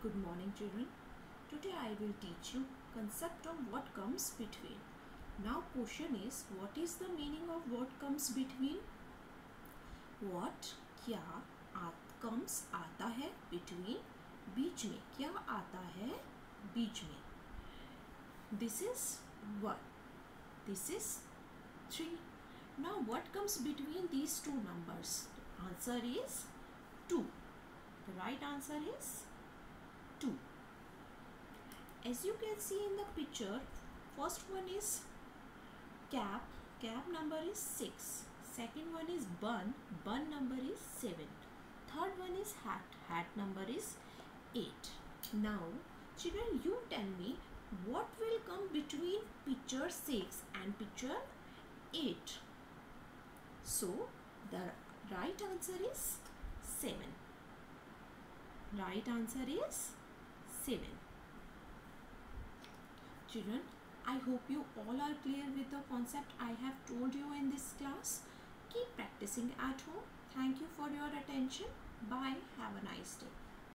Good morning children. Today I will teach you concept of what comes between. Now question is what is the meaning of what comes between? What क्या आ, comes आता है between बीच में क्या आता है बीच में This is one. This is three. Now what comes between these two numbers? The answer is two. The right answer is 2 as you can see in the picture first one is cap cap number is 6 second one is bun bun number is 7 third one is hat hat number is 8 now children you tell me what will come between picture 6 and picture 8 so the right answer is 7 right answer is 7. Children, I hope you all are clear with the concept I have told you in this class. Keep practicing at home. Thank you for your attention. Bye. Have a nice day.